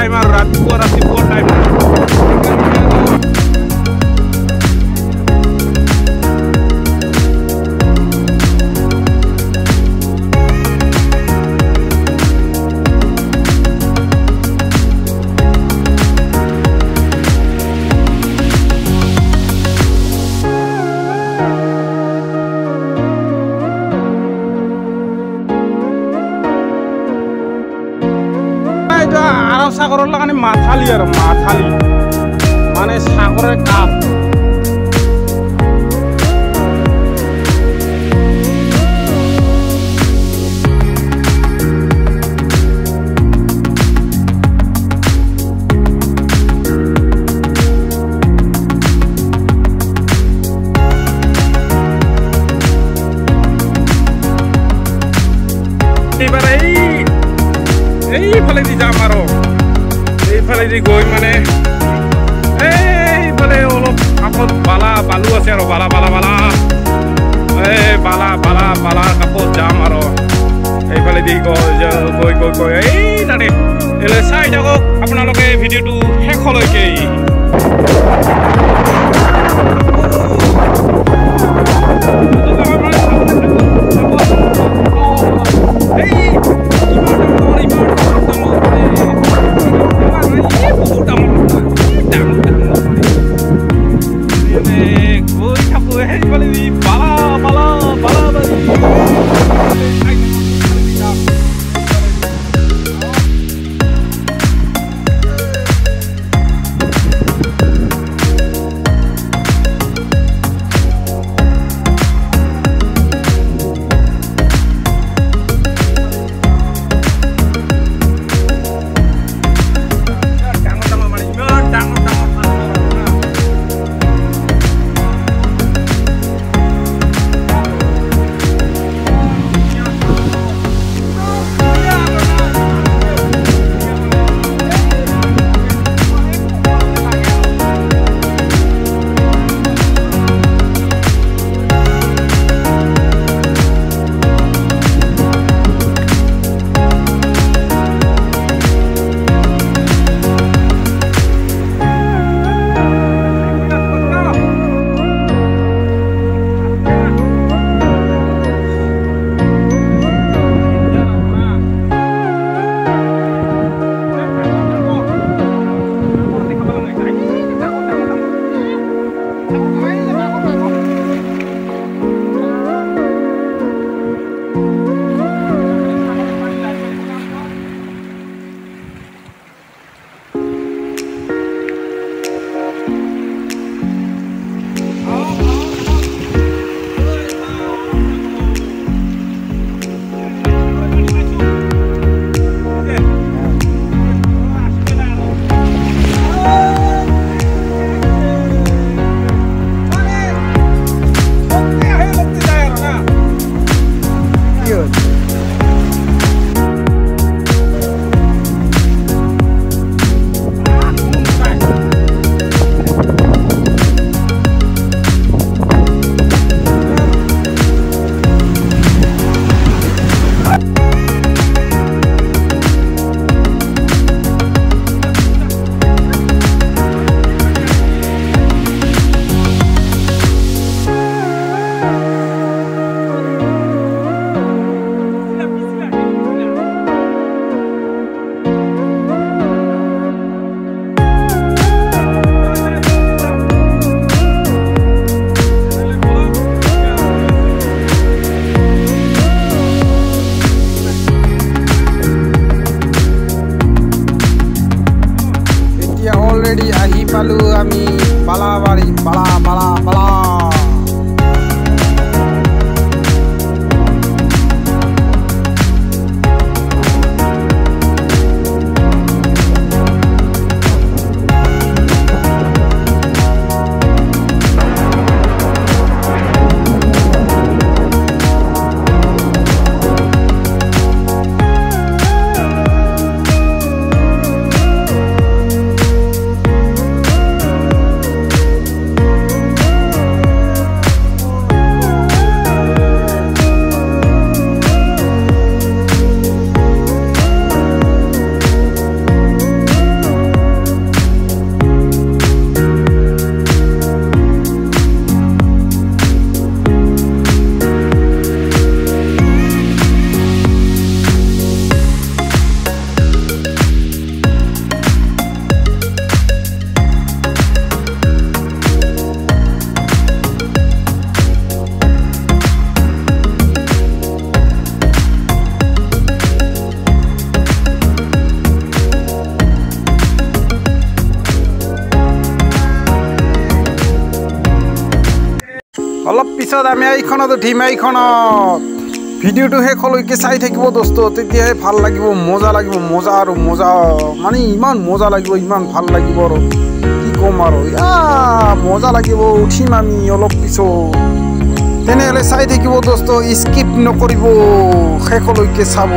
time and a. কয় এই তাতে চাই থাকক আপোনালোকে ভিডিঅ'টো শেষলৈকে Thank you. Dahi palu ami Pala wari Pala pala pala. উঠিম এইখনত। ভিডিঅ'টো শেষলৈকে চাই থাকিব দোস্ত তেতিয়াহে ভাল লাগিব মজা লাগিব মজা আৰু মজা। মানে ইমান মজা লাগিব ইমান ভাল লাগিব আৰু। কি ক'ম আৰু? ইয়া মজা লাগিব উঠিম আমি অলপ পিছত। তেনেহ'লে চাই থাকিব দোস্ত স্কিপ নকৰিব শেষলৈকে চাব।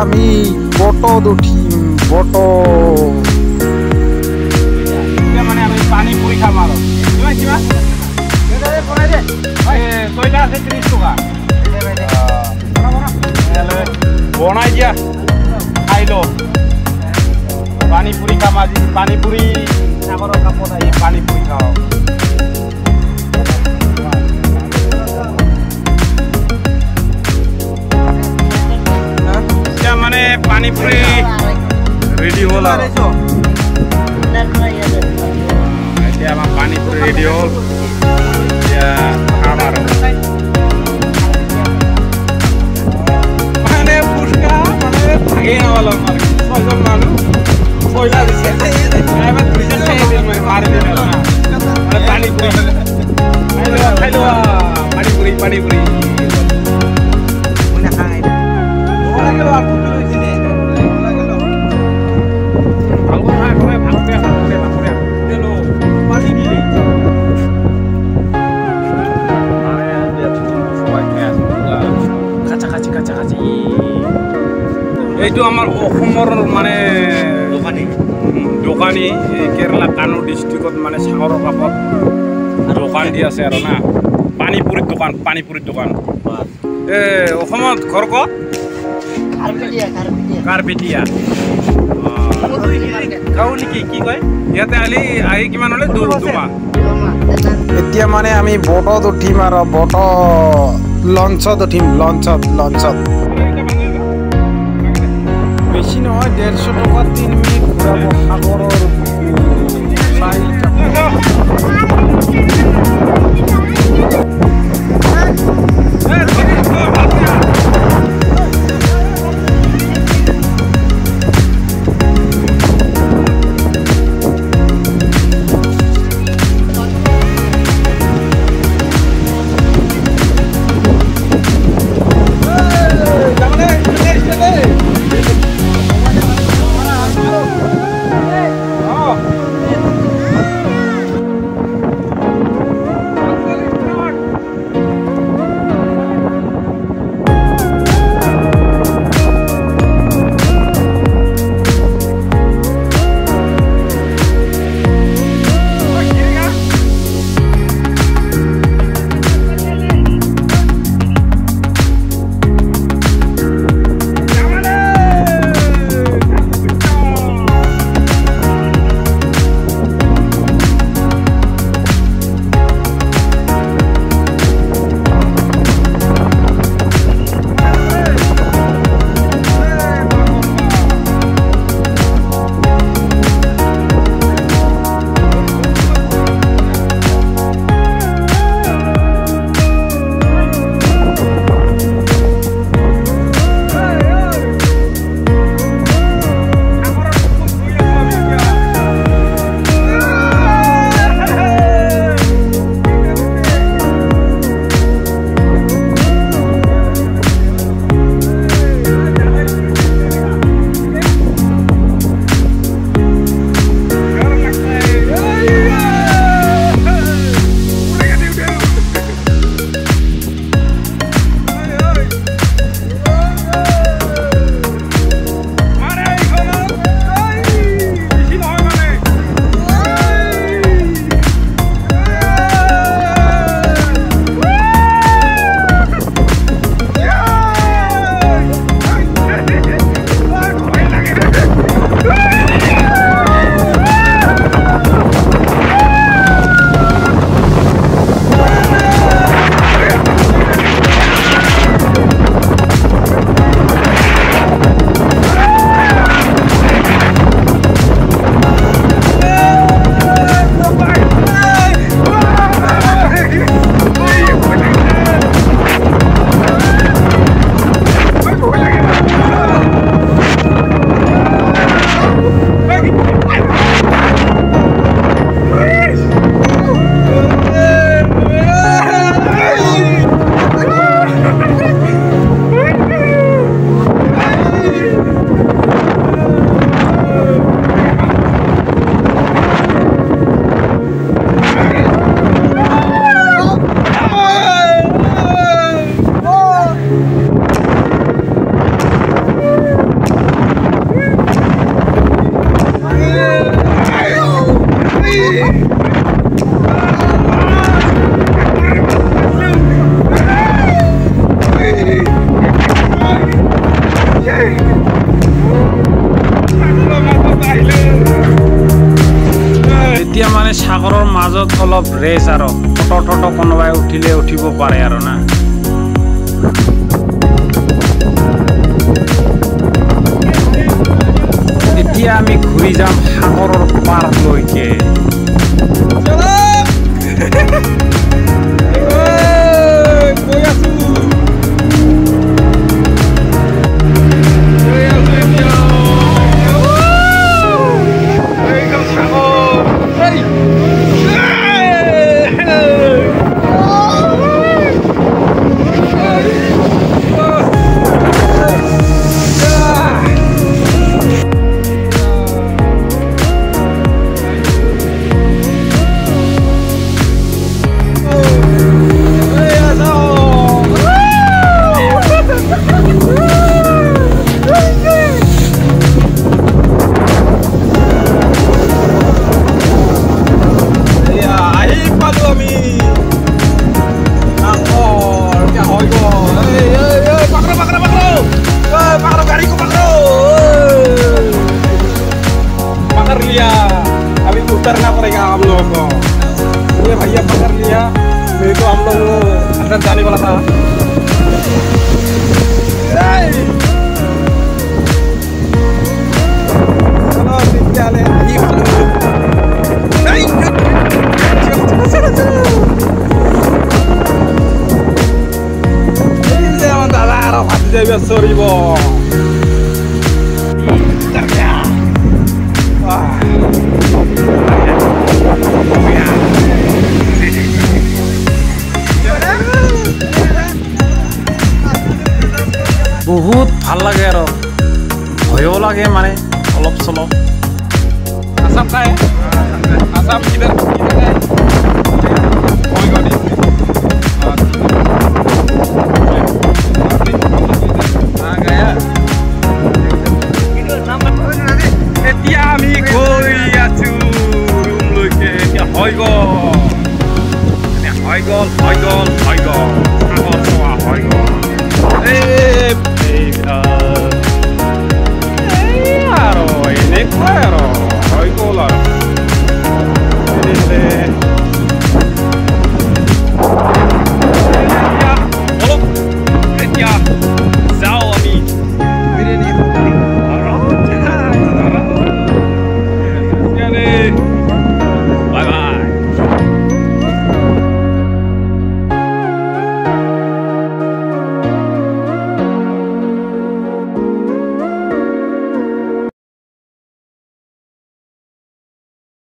আমি বটত উঠিম বট মানে আমি পানী পুৰি খাম আৰু কিমান ত্ৰিছ টকা। বনাই দিয়া। খাই লওঁ পানী পুৰি খাম আজি পানী পুৰি সাগৰৰ কাপত আহি পানী পুৰি খাওঁ પાણીપુરી રેડી હોલ એટલે આમાં પાણીપુરી રેડી હોલ પાણીપુરી પાણીપુરી এইটো আমাৰ অসমৰ মানে দোকানী। দোকানী এই কেৰেলা কানুৰ ডিষ্ট্ৰিক্টত মানে চাহৰৰ কাপত দোকান দি আছে আৰু না। পানীপুৰিৰ দোকান পানীপুৰিৰ দোকান। এ অসমত ঘৰ ক'ত কাৰপেটীয়া গাঁও নেকি কি কয়? ইয়াতে আহি আহি কিমান হ'লে দুমাহ এতিয়া মানে আমি বটত উঠিম আৰু বট লঞ্চত উঠিম লঞ্চত লঞ্চত। বেছি নহয় ডেৰশ টকা তিনি ঘূৰাব সাগৰৰ উঠিব পাৰে আৰু না। এতিয়া আমি ঘূৰি যাম সাগৰৰ পাৰলৈকে। ソリボンゴーハイゴーハイゴーハイゴーハイゴーハイゴーえー、えー、あーええー、やろええねこやろハイゴーだろ